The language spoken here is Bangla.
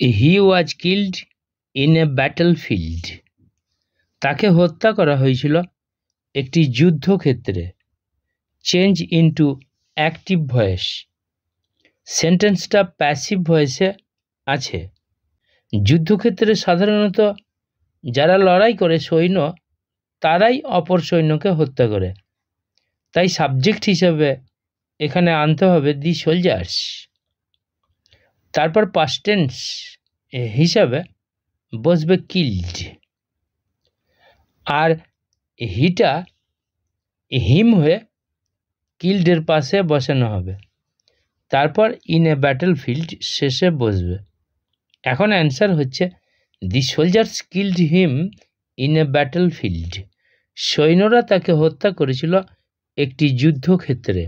He was killed in a battle field তাকে হত্যা করা হয়েছিল একটি যুদ্ধক্ষেত্রে। চেঞ্জ ইনটু অ্যাক্টিভ ভয়েস সেন্টেন্সটা প্যাসিভ ভয়েসে আছে। যুদ্ধক্ষেত্রে সাধারণত যারা লড়াই করে সৈন্য, তারাই অপর সৈন্যকে হত্যা করে। তাই সাবজেক্ট হিসেবে এখানে আনতে হবে দি সোলজার্স তারপর পাস্টেন্স হিসাবে বসবে কিল্ড। আর হিটা হিম হয়ে কিল্ডের পাশে বসানো হবে। তারপর ইন এ ব্যাটল ফিল্ড শেষে বসবে। এখন অ্যান্সার হচ্ছে the soldiers killed him in a battle field সৈন্যরা তাকে হত্যা করেছিল একটি যুদ্ধক্ষেত্রে।